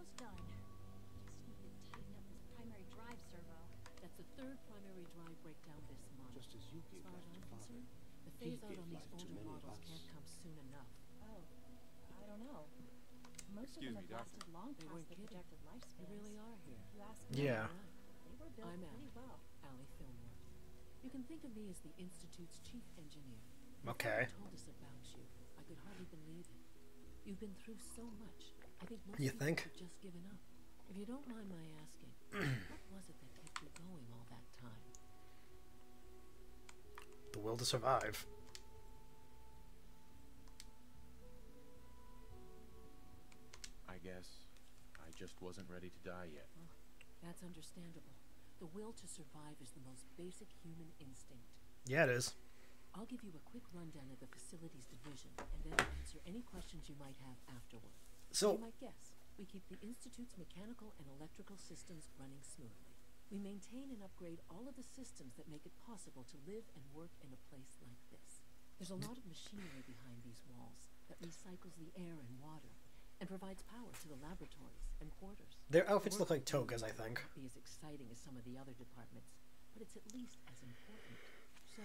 Almost done. Just need to tighten up this primary drive servo. That's the third primary drive breakdown this month. Just as you As gave far life as to I'm father. concerned, the phase out on these older models can't come soon enough. Oh, I don't know. Most Excuse of them me, have lasted long past weren't their kidding. projected They really are here. You ask me, Yeah. They were built I'm pretty Al. well. Allie Filmore. You can think of me as the Institute's chief engineer. Okay. told us about you. I could hardly believe it. You've been through so much. I think most You think? have just given up. If you don't mind my asking, what was it that kept you going all that time? The will to survive. I guess I just wasn't ready to die yet. That's understandable. The will to survive is the most basic human instinct. Yeah, it is. I'll give you a quick rundown of the facilities division and then answer any questions you might have afterward. So, you might guess, we keep the Institute's mechanical and electrical systems running smoothly. We maintain and upgrade all of the systems that make it possible to live and work in a place like this. There's a lot of machinery behind these walls that recycles the air and water and provides power to the laboratories and quarters. their outfits look like togas, I think. Be as exciting as some of the other departments, but it's at least as important. So,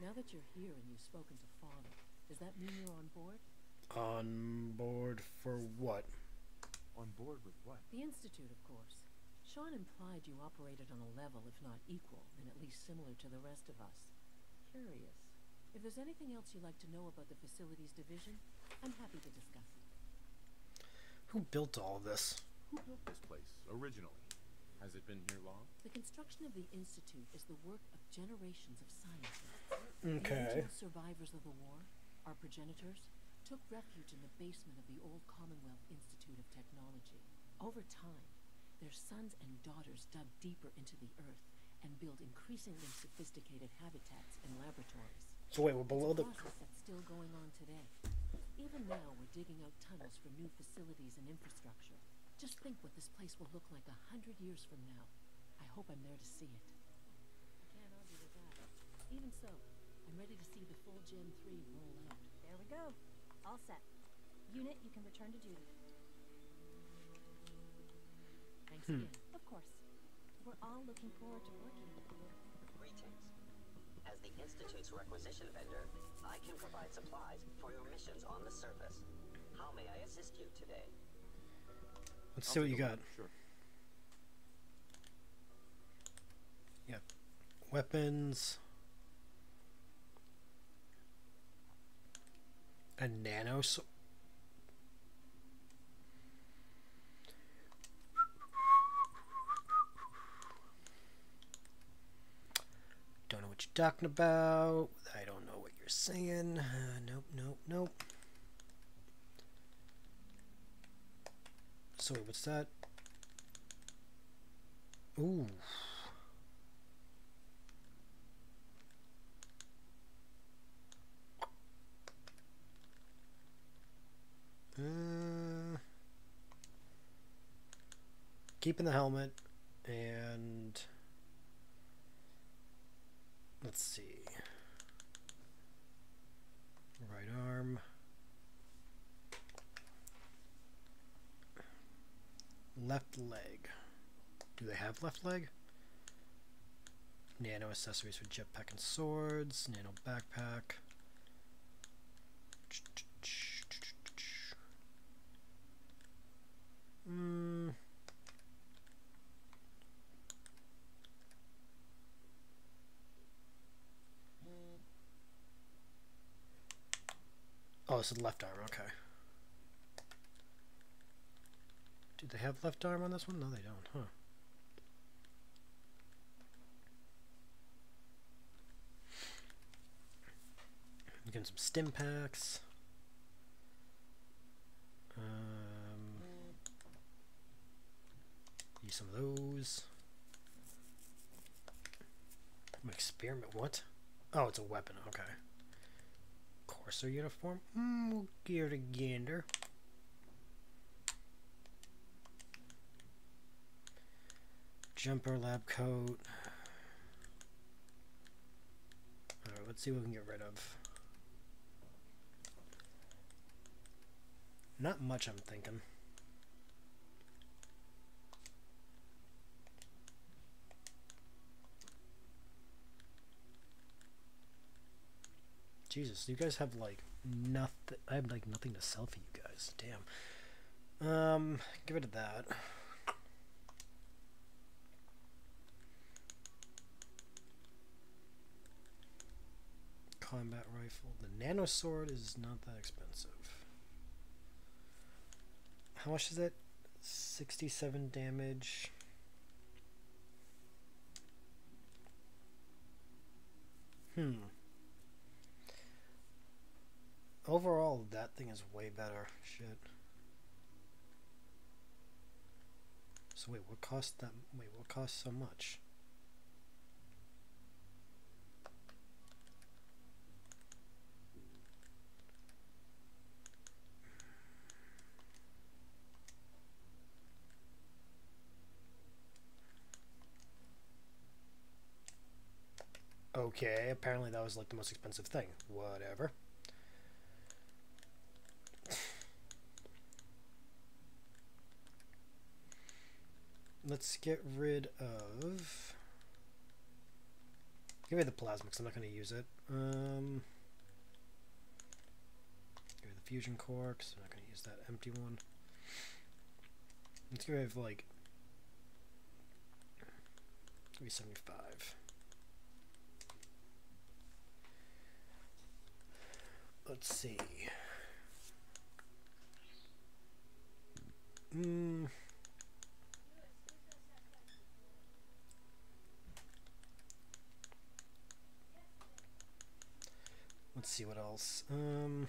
now that you're here and you've spoken to Father, does that mean you're on board? On board for what? On board with what? The Institute, of course. Sean implied you operated on a level, if not equal, and at least similar to the rest of us. Curious. If there's anything else you'd like to know about the Facilities Division, I'm happy to discuss it. Who built all of this? Who built this place originally? Has it been here long? The construction of the Institute is the work of generations of scientists. The Okay. original survivors of the war, our progenitors, took refuge in the basement of the old Commonwealth Institute of Technology. Over time, their sons and daughters dug deeper into the earth and built increasingly sophisticated habitats and laboratories. So wait, we're below it's the. process that's still going on today. Even now, we're digging out tunnels for new facilities and infrastructure. Just think what this place will look like a hundred years from now. I hope I'm there to see it. I can't argue with that. Even so, I'm ready to see the full Gen 3 roll out. There we go. All set. Unit, you can return to duty. Thanks Hmm. again. Of course. We're all looking forward to working with you. Greetings. As the Institute's requisition vendor, I can provide supplies for your missions on the surface. How may I assist you today? Let's I'll see what you got. look, Sure. Weapons. A nano. Don't know what you're talking about. I don't know what you're saying. Uh, nope, nope, nope. So wait, what's that? Ooh. Uh, keeping the helmet and let's see. Right arm. Left leg. Do they have left leg? Nano accessories for jetpack and swords. Nano backpack. Hmm. This is left arm. Okay. Do they have left arm on this one? No, they don't, huh? Getting some stim packs. Um, use some of those. Experiment. What? Oh, it's a weapon. Okay. Courser uniform. Mm, we'll give it a gander. Jumper lab coat. Alright, let's see what we can get rid of. Not much, I'm thinking. Jesus, you guys have like nothing. I have like nothing to sell for you guys. Damn. Um, give it to that. Combat rifle. The nano sword is not that expensive. How much is it? 67 damage. Hmm. Overall, that thing is way better. Shit. So wait, what cost that? Wait, what cost so much? Okay, apparently that was like the most expensive thing. Whatever. Let's get rid of. Give me the plasma because I'm not going to use it. Um, give me the fusion core because I'm not going to use that empty one. Let's get rid of like 375. Let's see. Hmm. Let's see what else. Um.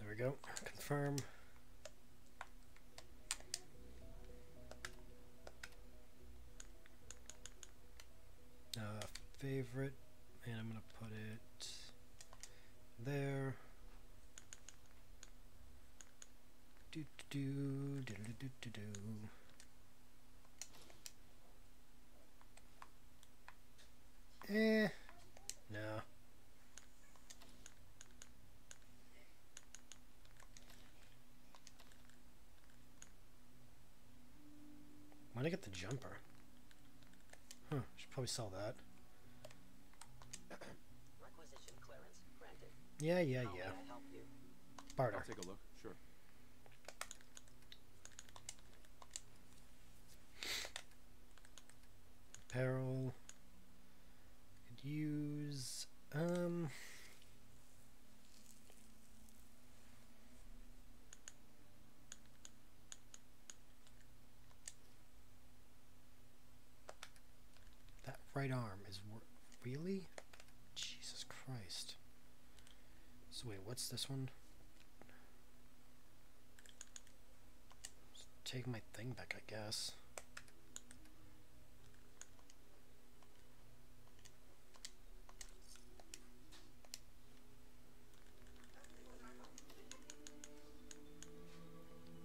There we go. Confirm. Uh, favorite, and I'm gonna put it there. Do do do do do do do. Eh, no. Why'd I get the jumper? Huh, should probably sell that. Requisition clearance granted. Yeah, yeah, yeah. may I help you? Barter. I'll take a look. Sure. Apparel. Could use um That right arm is wor- really Jesus Christ. So wait, what's this one? Take my thing back, I guess.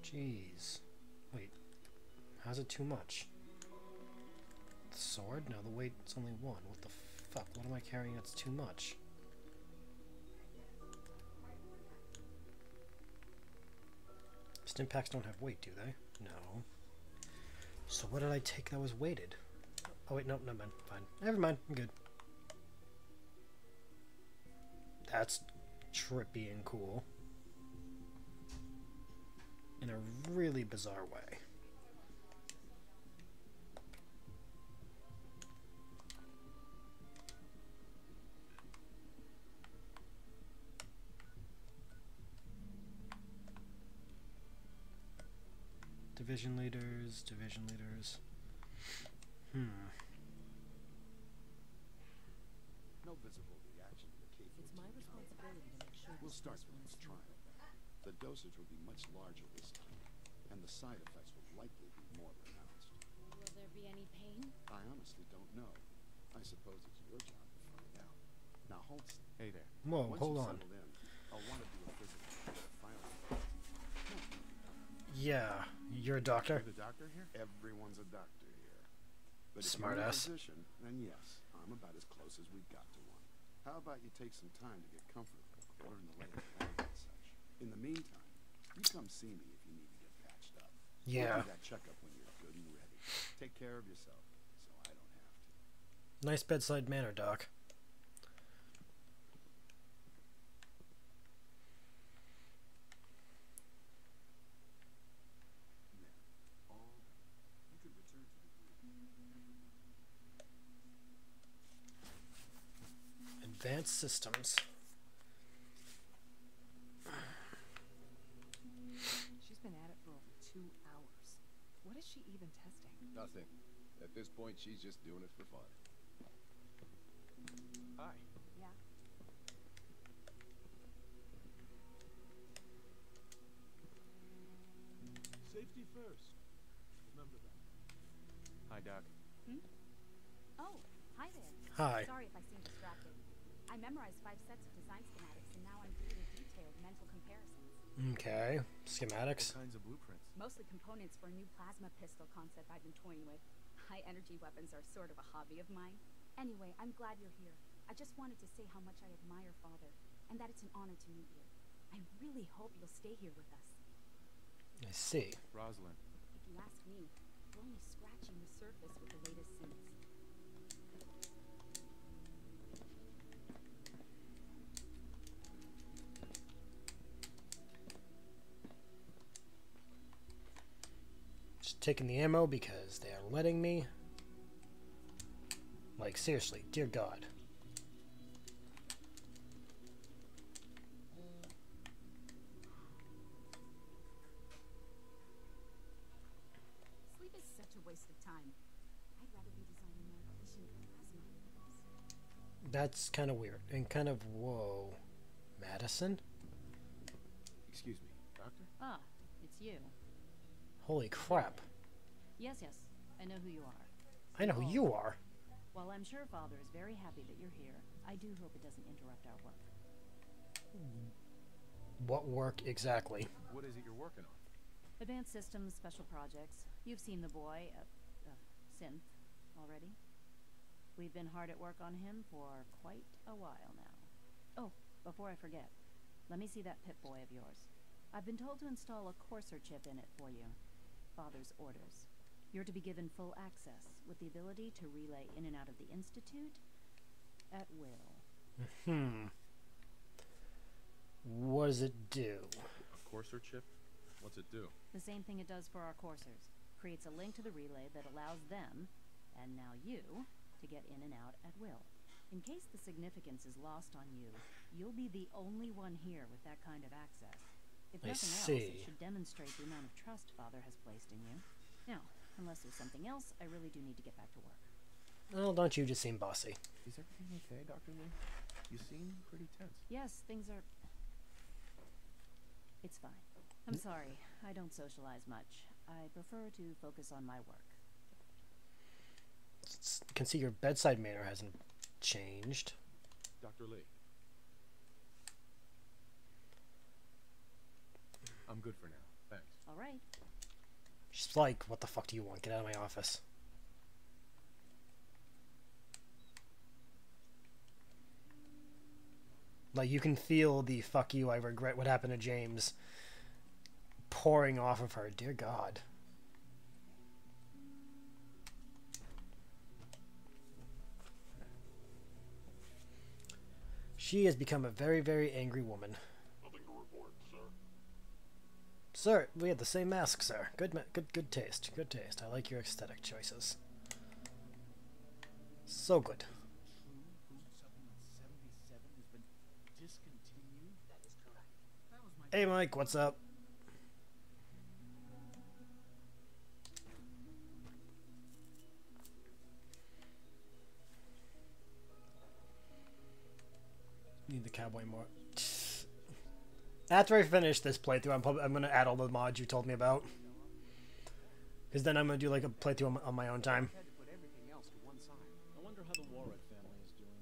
Jeez. Wait. How's it too much? The sword? No, the weight's only one. What the fuck? What am I carrying that's too much? Stim packs don't have weight, do they? No. So what did I take that was weighted? Oh wait, no, no, man. Fine. Never mind. I'm good. That's trippy and cool. In a really bizarre way. Division leaders, division leaders. Hmm. No visible reaction to the cable. It's my responsibility to make sure We'll start with this trial. The dosage will be much larger this time, and the side effects will likely be more pronounced. Will there be any pain? I honestly don't know. I suppose it's your job to find out. Now hold still. Hey there. Whoa, Once hold on. in, I'll want to do a physical. Yeah, you're a You're doctor? the doctor here? Everyone's a doctor here. But if Smart you're ass. physician, then yes, I'm about as close as we've got to one. How about you take some time to get comfortable, learn the lay of the land and such. In the meantime, you come see me if you need to get patched up. We'll Yeah. do that checkup when you're good and ready. Take care of yourself, so I don't have to. Nice bedside manner, Doc. All done. You could return to the group. Advanced systems. She's been at it for over two hours. What is she even testing? Nothing. At this point, she's just doing it for fun. Hi. Yeah. Safety first. Remember that. Hi, Doc. Hmm? Oh, hi there. Hi. Sorry if I seem distracted. I memorized five sets of design schematics, and now I'm doing detailed mental comparisons. Okay. Schematics. What kinds of blueprints? Mostly components for a new plasma pistol concept I've been toying with. High energy weapons are sort of a hobby of mine. Anyway, I'm glad you're here. I just wanted to say how much I admire Father, and that it's an honor to meet you. I really hope you'll stay here with us. I see. Rosalind. If you ask me, we're only scratching the surface with the latest synths. Taking the ammo because they are letting me. Like, seriously, dear God. Sleep is such a waste of time. I'd rather be designing more efficient plasma weapons. That's kind of weird. And kind of, whoa. Madison? Excuse me, Doctor? Ah, it's you. Holy crap. Yes, yes, I know who you are. I know who you are. While I'm sure Father is very happy that you're here, I do hope it doesn't interrupt our work. What work exactly? What is it you're working on? Advanced Systems Special Projects. You've seen the boy, uh, uh, Synth, already. We've been hard at work on him for quite a while now. Oh, before I forget, let me see that Pip-Boy of yours. I've been told to install a Courser chip in it for you. Father's orders. You're to be given full access, with the ability to relay in and out of the Institute at will. Hmm. What does it do? A Courser chip? What's it do? The same thing it does for our coursers. Creates a link to the relay that allows them, and now you, to get in and out at will. In case the significance is lost on you, you'll be the only one here with that kind of access. If I nothing else, it should demonstrate the amount of trust Father has placed in you. Now, unless there's something else, I really do need to get back to work. Well, don't you just seem bossy? Is everything okay, Dr. Li? You seem pretty tense. Yes, things are. It's fine. I'm hmm? sorry. I don't socialize much. I prefer to focus on my work. S- can see your bedside manner hasn't changed. Dr. Li. I'm good for now. Thanks. All right. Like, what the fuck do you want? Get out of my office. Like, you can feel the fuck you, I regret what happened to James pouring off of her. Dear God. She has become a very, very angry woman. Nothing to report, sir. Sir, we had the same mask, sir. Good, good, good taste. Good taste. I like your aesthetic choices. So good. True, Food Supplement 77 has been discontinued. That is correct. That was my Hey, Mike, what's up? Need the cowboy more. After I finish this playthrough, I'm, prob- I'm gonna add all the mods you told me about. Because then I'm gonna do like a playthrough on my, on my own time. had to put everything else to one side. I wonder how the Warwick family is doing.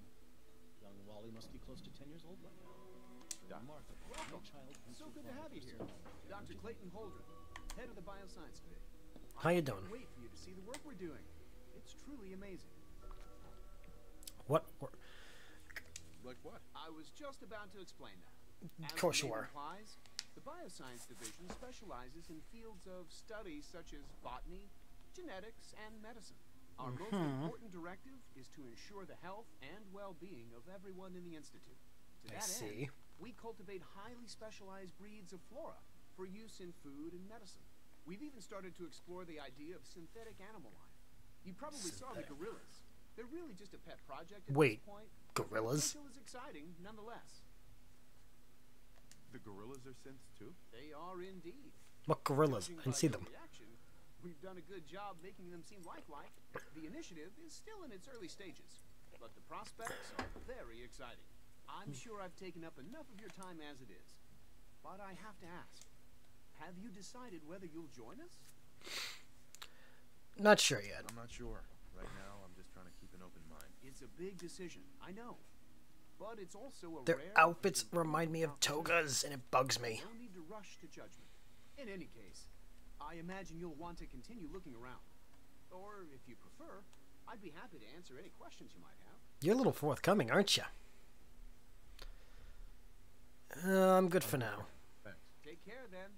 Young Wally must be close to 10 years old by now. Doc. Martha, no child can So good to survive have you for here. so long. Dr. Clayton Holdren, head of the Bioscience Division. How you doing? Wait for you to see the work we're doing. It's truly amazing. What? wor- Like what? I was just about to explain that. Of course the you were. Implies, The Bioscience Division specializes in fields of study such as botany, genetics, and medicine. Our most Mhm. important directive is to ensure the health and well-being of everyone in the Institute. To I that see. end, we cultivate highly specialized breeds of flora for use in food and medicine. We've even started to explore the idea of synthetic animal life. You probably saw the gorillas. They're really just a pet project at Wait, this point. gorillas? Is exciting, nonetheless. The gorillas are synths too? They are indeed. What gorillas? Judging I didn't see them. Reaction, we've done a good job making them seem lifelike. The initiative is still in its early stages, but the prospects are very exciting. I'm hmm. sure I've taken up enough of your time as it is, but I have to ask: Have you decided whether you'll join us? Not sure yet. I'm not sure. Right now, I'm just trying to keep an open mind. It's a big decision, I know, but it's also a Their outfits remind me of togas, and it bugs me. No need to rush to judgment. In any case, I imagine you'll want to continue looking around. Or, if you prefer, I'd be happy to answer any questions you might have. You're a little forthcoming, aren't you? Uh, I'm good for now. Thanks. Take care then.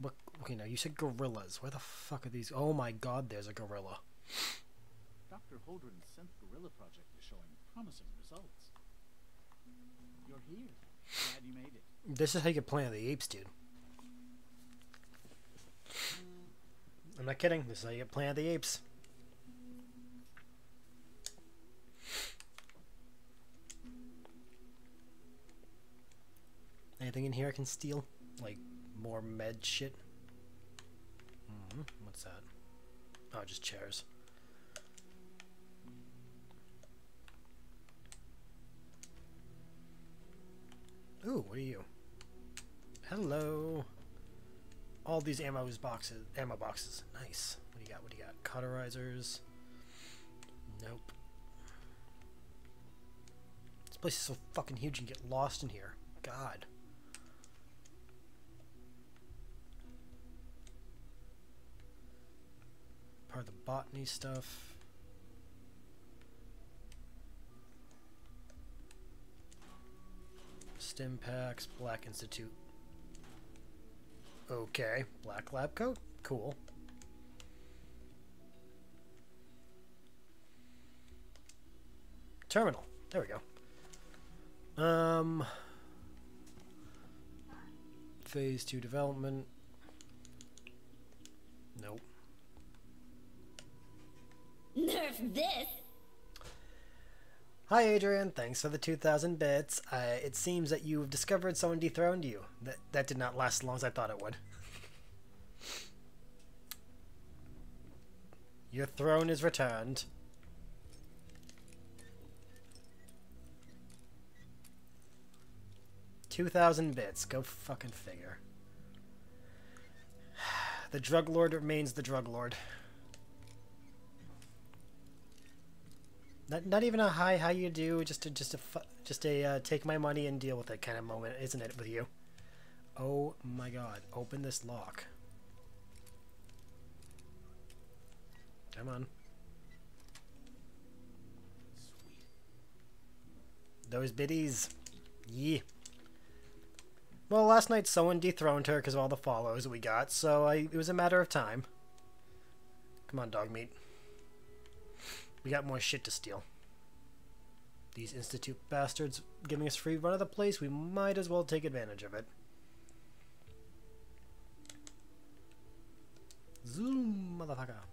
What? Okay, now you said gorillas. Where the fuck are these? Oh my god, there's a gorilla. Dr. Holdren's synth gorilla project is showing promising results. You're here. Glad you made it. This is how you of the Apes, dude. I'm not kidding. This is how you get Planet of the Apes. Anything in here I can steal? Like more med shit? hmm What's that? Oh, just chairs. What are you? Hello. All these ammo boxes, ammo boxes. Nice. What do you got? What do you got? Cauterizers. Nope. This place is so fucking huge you can get lost in here. God. Part of the botany stuff. Stim packs, Black Institute. Okay, black lab coat? Cool. Terminal. There we go. Um Phase 2 development. Nope. Nerf this! Hi, Adrian. Thanks for the 2,000 bits. Uh, it seems that you've discovered someone dethroned you. That, that did not last as long as I thought it would. Your throne is returned. Two thousand bits. Go fucking figure. The drug lord remains the drug lord. Not, not even a hi, how you do, just a just a just a uh, take my money and deal with it kind of moment, isn't it, with you? Oh my God! Open this lock. Come on. Those biddies. Yeah. Well, last night someone dethroned her because of all the follows we got, so I, it was a matter of time. Come on, Dogmeat. We got more shit to steal. These Institute bastards giving us free run of the place, we might as well take advantage of it. Zoom, motherfucker.